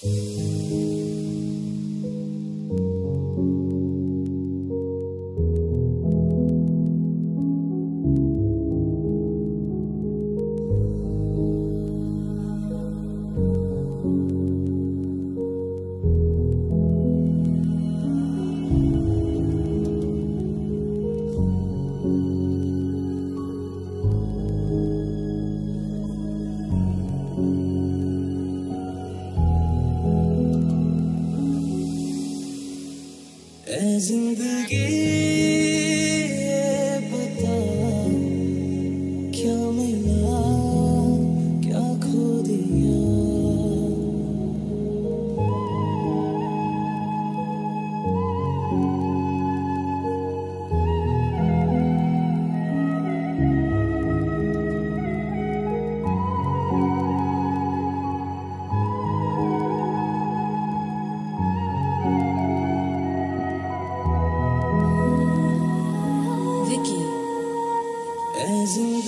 Música जिंदगी Jesus.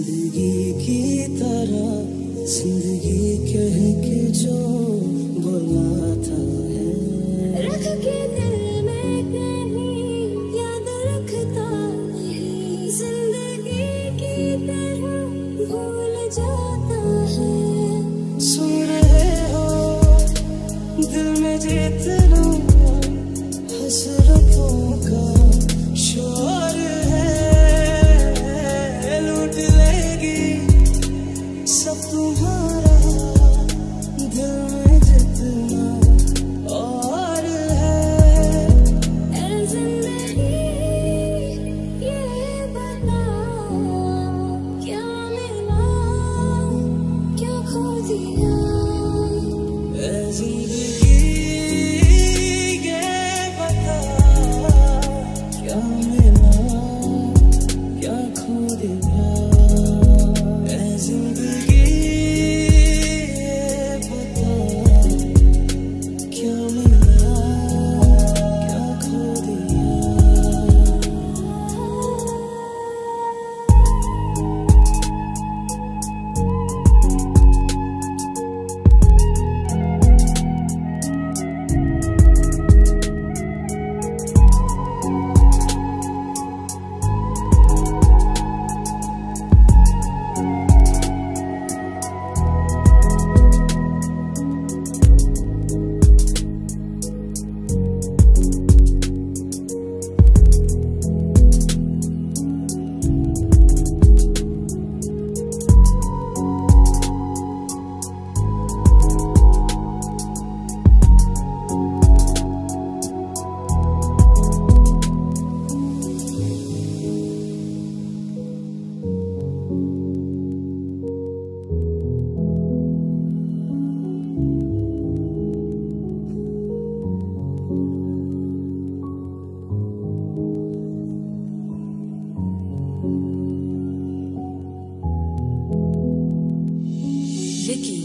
ज़िंदगी की तरह ज़िंदगी कह के जो बोला था है। रख के दिल में कहीं याद रखता ज़िंदगी की तरह भूल जाता है। सुन रहे हो दिल में Vicky.